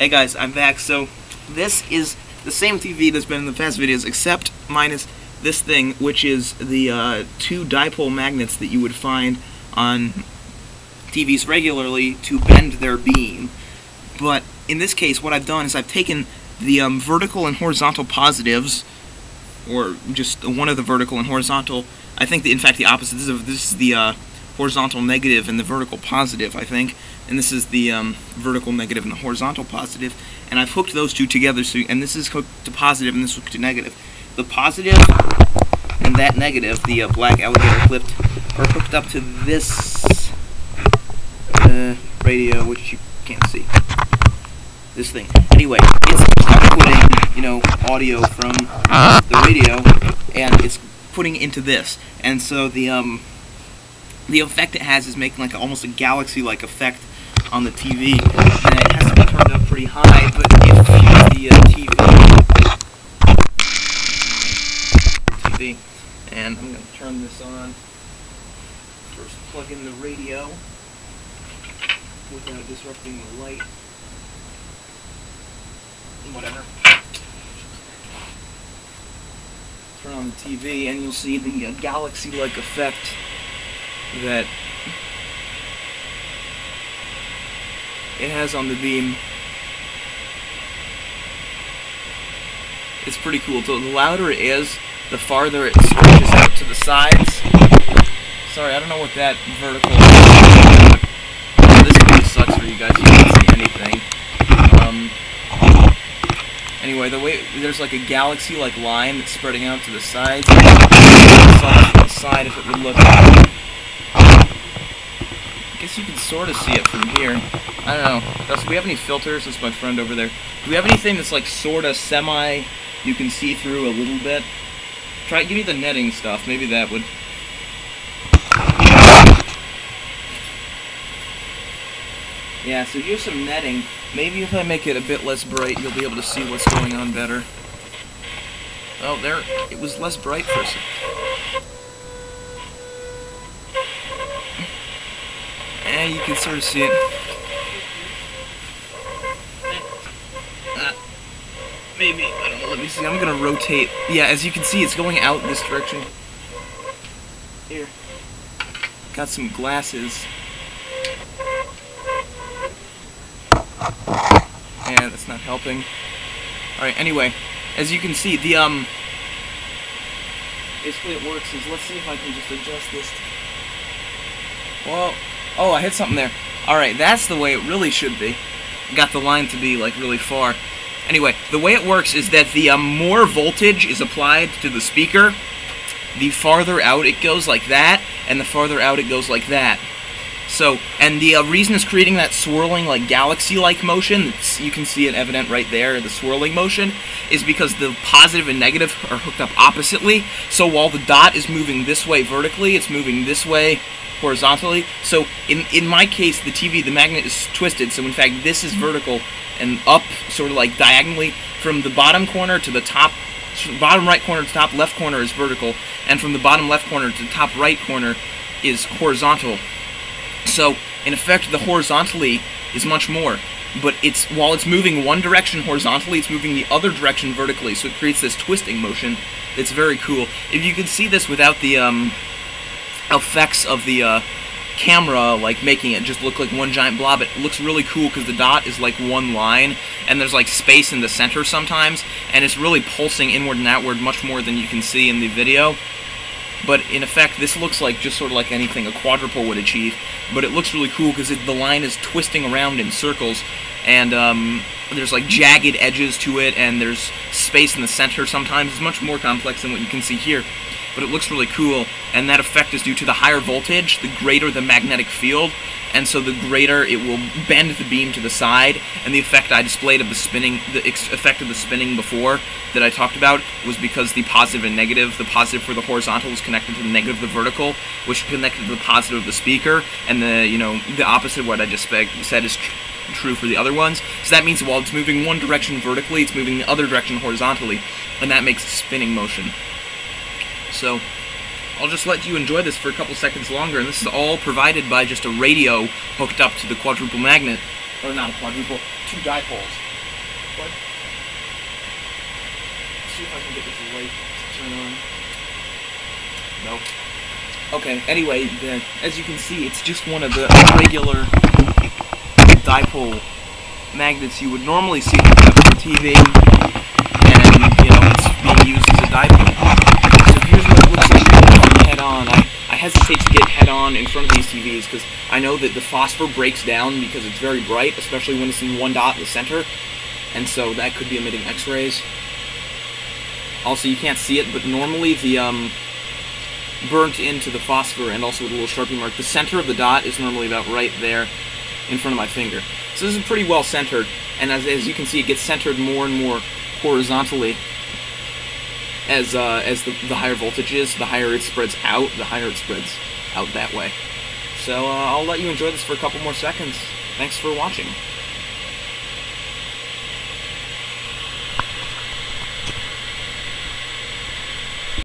Hey guys, I'm back. So this is the same TV that's been in the past videos, except minus this thing, which is the uh, two dipole magnets that you would find on TVs regularly to bend their beam. But in this case, what I've done is I've taken the um, vertical and horizontal positives, or just one of the vertical and horizontal. I think, in fact, the opposite. This is, this is the uh, horizontal negative and the vertical positive, I think. And this is the um, vertical negative and the horizontal positive. And I've hooked those two together, so and this is hooked to positive and this is hooked to negative. The positive and that negative, the uh, black alligator clipped, are hooked up to this uh, radio, which you can't see. This thing. Anyway, it's outputting, you know, audio from the radio, and it's putting into this. And so the um, the effect it has is making like a, almost a galaxy-like effect on the TV. And it has to be turned up pretty high, but if the uh, TV TV, and I'm going to turn this on. First, plug in the radio without disrupting the light. Whatever. Turn on the TV, and you'll see the uh, galaxy-like effect that it has on the beam. It's pretty cool. So the louder it is, the farther it stretches out to the sides. Sorry, I don't know what that vertical This really sucks for you guys. You can't see anything. Um, anyway, the way there's like a galaxy-like line that's spreading out to the sides. side if it would look guess you can sort of see it from here. I don't know. Does we have any filters? That's my friend over there. Do we have anything that's like sort of semi you can see through a little bit? Try, give me the netting stuff. Maybe that would... Yeah, so here's some netting. Maybe if I make it a bit less bright, you'll be able to see what's going on better. Oh, there, it was less bright for a second. Yeah, you can sort of see it. Uh, maybe, I don't know, let me see, I'm gonna rotate. Yeah, as you can see, it's going out this direction. Here. Got some glasses. And that's not helping. Alright, anyway, as you can see, the, um, basically it works is, let's see if I can just adjust this. Well, Oh, I hit something there. Alright, that's the way it really should be. Got the line to be, like, really far. Anyway, the way it works is that the um, more voltage is applied to the speaker, the farther out it goes like that, and the farther out it goes like that. So, and the uh, reason it's creating that swirling, like galaxy-like motion, you can see it evident right there, the swirling motion, is because the positive and negative are hooked up oppositely. So while the dot is moving this way vertically, it's moving this way horizontally. So in, in my case, the TV, the magnet is twisted. So in fact, this is vertical and up sort of like diagonally from the bottom corner to the top, bottom right corner to top left corner is vertical. And from the bottom left corner to the top right corner is horizontal. So in effect, the horizontally is much more. But it's while it's moving one direction horizontally, it's moving the other direction vertically. So it creates this twisting motion. It's very cool. If you can see this without the um, effects of the uh, camera, like making it just look like one giant blob. It looks really cool because the dot is like one line, and there's like space in the center sometimes, and it's really pulsing inward and outward much more than you can see in the video. But in effect, this looks like just sort of like anything a quadrupole would achieve. But it looks really cool because the line is twisting around in circles, and um, there's like jagged edges to it, and there's space in the center sometimes. It's much more complex than what you can see here but it looks really cool, and that effect is due to the higher voltage, the greater the magnetic field, and so the greater it will bend the beam to the side, and the effect I displayed of the spinning, the effect of the spinning before that I talked about was because the positive and negative, the positive for the horizontal is connected to the negative of the vertical, which connected to the positive of the speaker, and the, you know, the opposite of what I just said is tr true for the other ones. So that means while it's moving one direction vertically, it's moving the other direction horizontally, and that makes spinning motion. So I'll just let you enjoy this for a couple seconds longer, and this is all provided by just a radio hooked up to the quadrupole magnet, or not a quadrupole, two dipoles. bud? Let's see if I can get this light to turn on. Nope. Okay, anyway, the, as you can see, it's just one of the regular dipole magnets you would normally see for TV, and, you know, it's being used as a dipole. So here's what it looks like head on. I, I hesitate to get head on in because I know that the phosphor breaks down because it's very bright, especially when it's in one dot in the center, and so that could be emitting X-rays. Also, you can't see it, but normally the, um, burnt into the phosphor and also with a little sharpie mark. The center of the dot is normally about right there in front of my finger. So this is pretty well centered, and as, as you can see, it gets centered more and more horizontally as uh, as the, the higher voltage is. The higher it spreads out, the higher it spreads out that way. So uh, I'll let you enjoy this for a couple more seconds. Thanks for watching.